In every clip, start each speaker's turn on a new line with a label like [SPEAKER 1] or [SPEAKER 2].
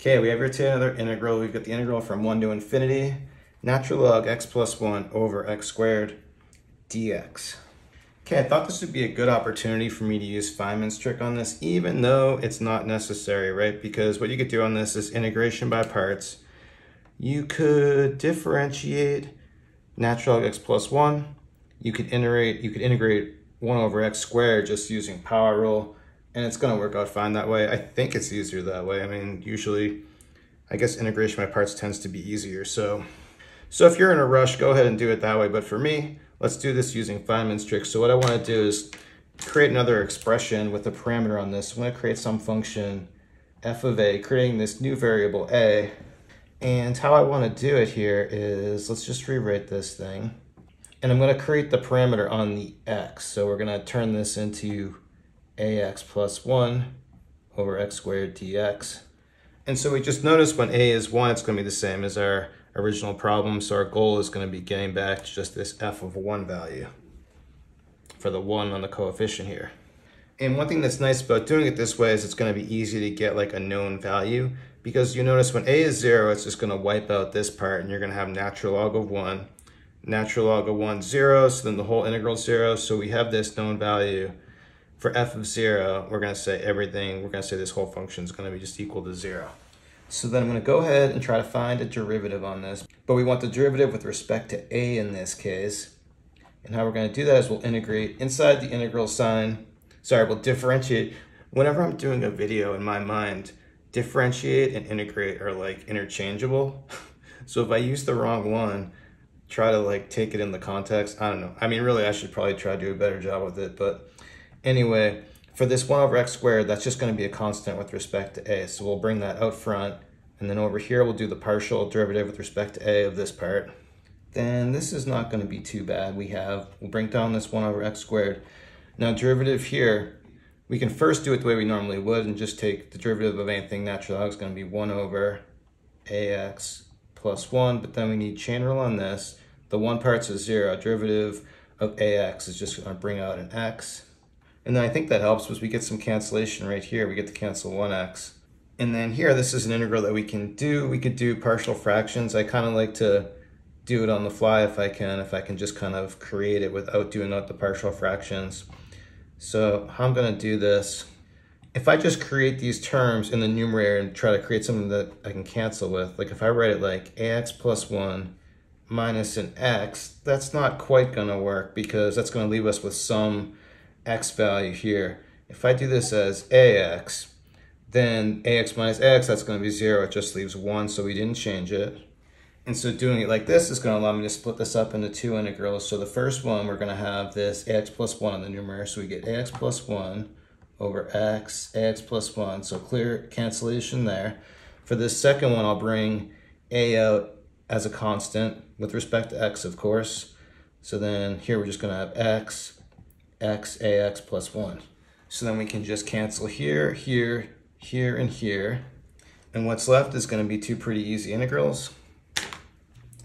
[SPEAKER 1] Okay, we have here to another integral. We've got the integral from 1 to infinity, natural log x plus 1 over x squared dx. Okay, I thought this would be a good opportunity for me to use Feynman's trick on this, even though it's not necessary, right? Because what you could do on this is integration by parts. You could differentiate natural log x plus 1. You could integrate, you could integrate 1 over x squared just using power rule and it's gonna work out fine that way. I think it's easier that way. I mean, usually, I guess integration by parts tends to be easier. So, so if you're in a rush, go ahead and do it that way. But for me, let's do this using Feynman's trick. So what I wanna do is create another expression with a parameter on this. I'm gonna create some function f of a, creating this new variable a. And how I wanna do it here is, let's just rewrite this thing. And I'm gonna create the parameter on the x. So we're gonna turn this into ax plus 1 over x squared dx. And so we just notice when a is 1, it's going to be the same as our original problem. So our goal is going to be getting back to just this f of 1 value for the 1 on the coefficient here. And one thing that's nice about doing it this way is it's going to be easy to get like a known value because you notice when a is 0, it's just going to wipe out this part and you're going to have natural log of 1. Natural log of 1, 0, so then the whole integral 0. So we have this known value for f of 0, we're going to say everything, we're going to say this whole function is going to be just equal to 0. So then I'm going to go ahead and try to find a derivative on this. But we want the derivative with respect to a in this case. And how we're going to do that is we'll integrate inside the integral sign. Sorry, we'll differentiate. Whenever I'm doing a video in my mind, differentiate and integrate are like interchangeable. so if I use the wrong one, try to like take it in the context. I don't know. I mean, really, I should probably try to do a better job with it, but Anyway, for this 1 over x squared, that's just going to be a constant with respect to a. So we'll bring that out front. And then over here, we'll do the partial derivative with respect to a of this part. Then this is not going to be too bad. We have, we'll bring down this 1 over x squared. Now derivative here, we can first do it the way we normally would and just take the derivative of anything natural log is going to be 1 over ax plus 1. But then we need chain rule on this. The one part's a 0. Derivative of ax is just going to bring out an x. And then I think that helps was we get some cancellation right here. We get to cancel 1x. And then here, this is an integral that we can do. We could do partial fractions. I kind of like to do it on the fly if I can, if I can just kind of create it without doing out the partial fractions. So how I'm gonna do this, if I just create these terms in the numerator and try to create something that I can cancel with, like if I write it like ax plus one minus an x, that's not quite gonna work because that's gonna leave us with some x value here. If I do this as ax, then ax minus x, that's going to be 0. It just leaves 1, so we didn't change it. And so doing it like this is going to allow me to split this up into two integrals. So the first one, we're going to have this ax plus 1 on the numerator. So we get ax plus 1 over x, ax plus 1. So clear cancellation there. For this second one, I'll bring a out as a constant with respect to x, of course. So then here we're just going to have x x ax plus 1. So then we can just cancel here, here, here, and here. And what's left is going to be two pretty easy integrals.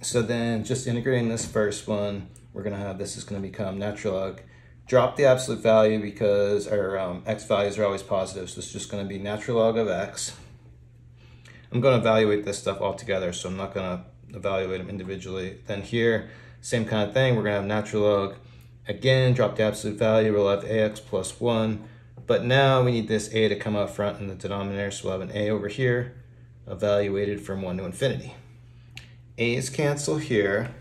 [SPEAKER 1] So then just integrating this first one, we're going to have this is going to become natural log. Drop the absolute value because our um, x values are always positive. So it's just going to be natural log of x. I'm going to evaluate this stuff all together, so I'm not going to evaluate them individually. Then here, same kind of thing. We're going to have natural log Again, drop the absolute value, we'll have ax plus 1. But now we need this a to come out front in the denominator, so we'll have an a over here, evaluated from 1 to infinity. a's cancel here.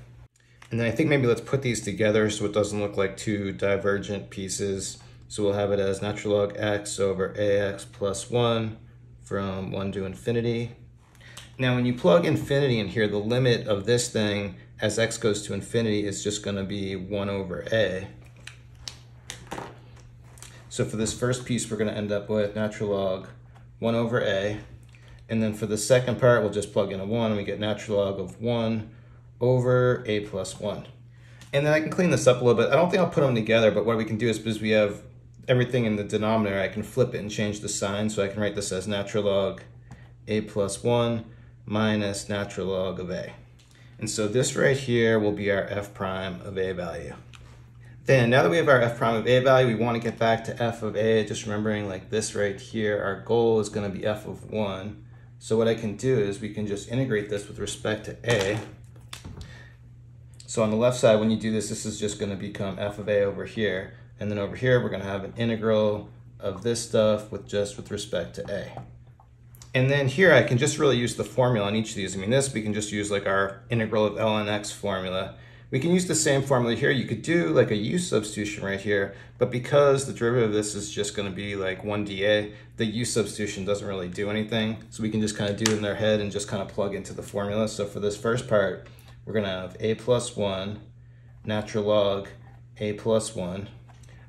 [SPEAKER 1] And then I think maybe let's put these together so it doesn't look like two divergent pieces. So we'll have it as natural log x over ax plus 1 from 1 to infinity. Now when you plug infinity in here, the limit of this thing as x goes to infinity is just going to be 1 over a. So for this first piece, we're going to end up with natural log 1 over a. And then for the second part, we'll just plug in a 1 and we get natural log of 1 over a plus 1. And then I can clean this up a little bit. I don't think I'll put them together, but what we can do is because we have everything in the denominator, I can flip it and change the sign. So I can write this as natural log a plus 1 minus natural log of a. And so this right here will be our f prime of a value. Then now that we have our f prime of a value, we want to get back to f of a, just remembering like this right here, our goal is going to be f of 1 So what I can do is we can just integrate this with respect to a. So on the left side, when you do this, this is just gonna become f of a over here. And then over here, we're gonna have an integral of this stuff with just with respect to a. And then here I can just really use the formula on each of these. I mean, this we can just use like our integral of ln x formula. We can use the same formula here. You could do like a u substitution right here, but because the derivative of this is just gonna be like 1 dA, the u substitution doesn't really do anything. So we can just kind of do it in our head and just kind of plug into the formula. So for this first part, we're gonna have a plus 1 natural log a plus 1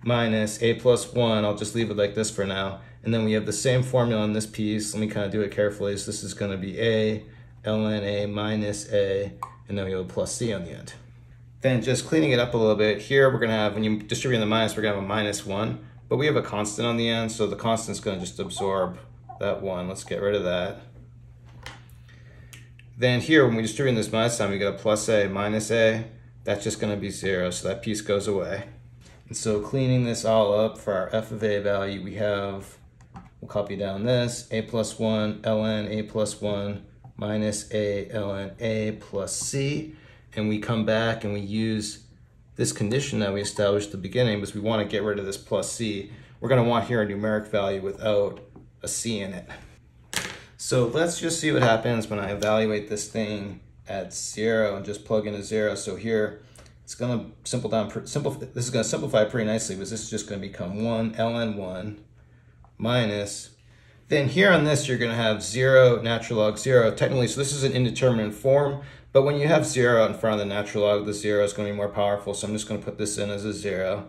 [SPEAKER 1] minus a plus 1, I'll just leave it like this for now, and then we have the same formula on this piece. Let me kind of do it carefully. So this is going to be A, ln A minus A, and then we have a plus C on the end. Then just cleaning it up a little bit, here we're going to have, when you distribute the minus, we're going to have a minus 1, but we have a constant on the end, so the constant is going to just absorb that 1. Let's get rid of that. Then here, when we distribute this minus sign, we get a plus A minus A. That's just going to be 0, so that piece goes away. And so cleaning this all up for our f of a value, we have, we'll copy down this, a plus 1 ln a plus 1 minus a ln a plus c. And we come back and we use this condition that we established at the beginning because we want to get rid of this plus c. We're going to want here a numeric value without a c in it. So let's just see what happens when I evaluate this thing at zero and just plug in a zero. So here, it's going to simplify down, simple, this is going to simplify pretty nicely because this is just going to become 1 ln 1 minus, then here on this you're going to have 0 natural log 0 technically, so this is an indeterminate form, but when you have 0 in front of the natural log, the 0 is going to be more powerful, so I'm just going to put this in as a 0,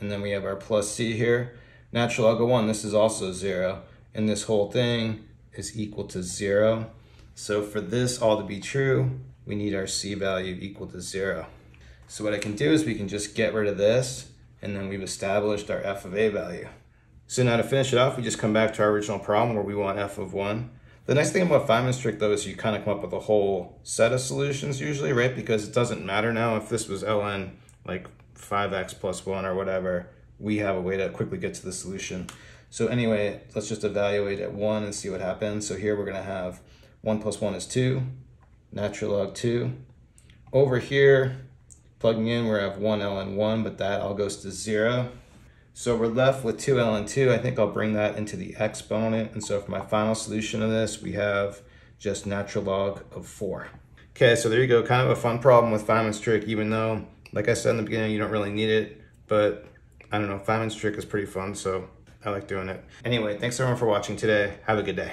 [SPEAKER 1] and then we have our plus c here. Natural log of 1, this is also 0, and this whole thing is equal to 0. So for this all to be true, we need our c value equal to 0. So what I can do is we can just get rid of this and then we've established our f of a value. So now to finish it off, we just come back to our original problem where we want f of 1. The nice thing about Feynman's trick though is you kind of come up with a whole set of solutions usually, right? Because it doesn't matter now if this was ln like 5x plus 1 or whatever, we have a way to quickly get to the solution. So anyway, let's just evaluate at 1 and see what happens. So here we're going to have 1 plus 1 is 2, natural log 2. Over here, Plugging in, we have 1 ln1, but that all goes to 0. So we're left with 2 ln 2. I think I'll bring that into the exponent. And so for my final solution of this, we have just natural log of 4. Okay, so there you go. Kind of a fun problem with Feynman's trick, even though, like I said in the beginning, you don't really need it. But I don't know, Feynman's trick is pretty fun, so I like doing it. Anyway, thanks everyone for watching today. Have a good day.